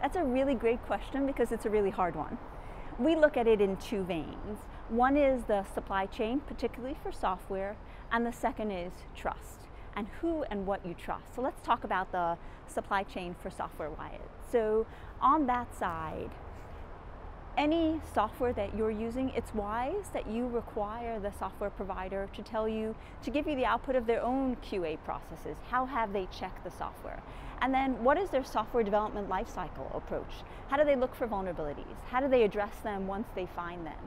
That's a really great question because it's a really hard one. We look at it in two veins. One is the supply chain, particularly for software, and the second is trust and who and what you trust. So let's talk about the supply chain for software Wyatt. So on that side, any software that you're using, it's wise that you require the software provider to tell you, to give you the output of their own QA processes. How have they checked the software? And then what is their software development lifecycle approach? How do they look for vulnerabilities? How do they address them once they find them?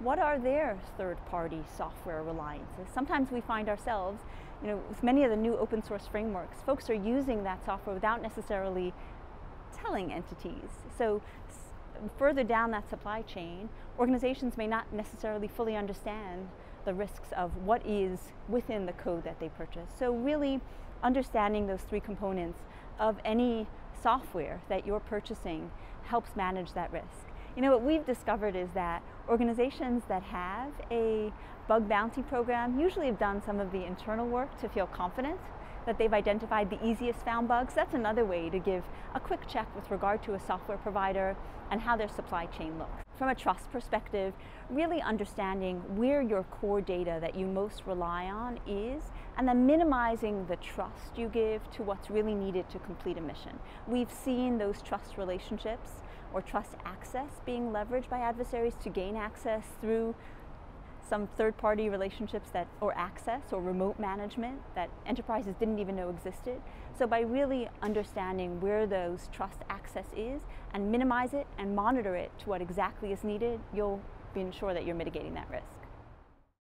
What are their third-party software reliances? Sometimes we find ourselves, you know, with many of the new open source frameworks, folks are using that software without necessarily telling entities. So further down that supply chain, organizations may not necessarily fully understand the risks of what is within the code that they purchase. So really understanding those three components of any software that you're purchasing helps manage that risk. You know, what we've discovered is that organizations that have a bug bounty program usually have done some of the internal work to feel confident that they've identified the easiest found bugs. That's another way to give a quick check with regard to a software provider and how their supply chain looks. From a trust perspective, really understanding where your core data that you most rely on is, and then minimizing the trust you give to what's really needed to complete a mission. We've seen those trust relationships or trust access being leveraged by adversaries to gain access through some third-party relationships that, or access or remote management that enterprises didn't even know existed. So by really understanding where those trust access is and minimize it and monitor it to what exactly is needed, you'll be sure that you're mitigating that risk.